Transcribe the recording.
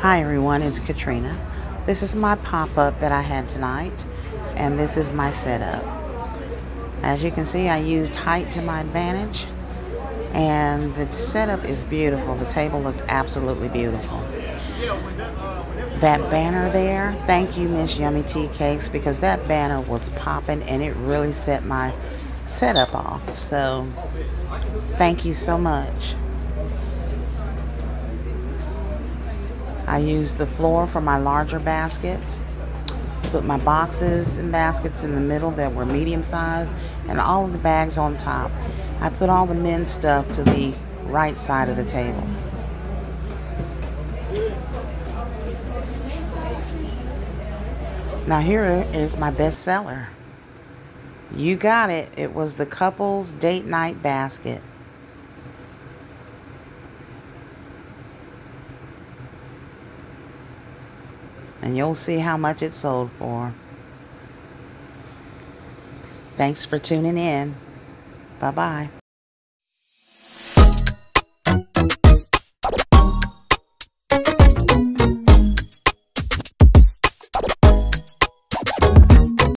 Hi everyone, it's Katryna. This is my pop-up that I had tonight and this is my setup. As you can see I used height to my advantage and the setup is beautiful. The table looked absolutely beautiful. That banner there, thank you Miss Yummy Tea Cakes because that banner was popping and it really set my setup off. So thank you so much. I use the floor for my larger baskets. Put my boxes and baskets in the middle that were medium sized and all of the bags on top. I put all the men's stuff to the right side of the table. Now here is my best seller. You got it. It was the couple's date night basket. And you'll see how much it sold for. Thanks for tuning in. Bye bye.